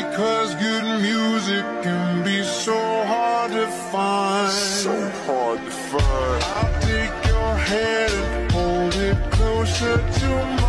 because good music can be so hard to find. So hard to find. I'll take your hand and hold it closer to me.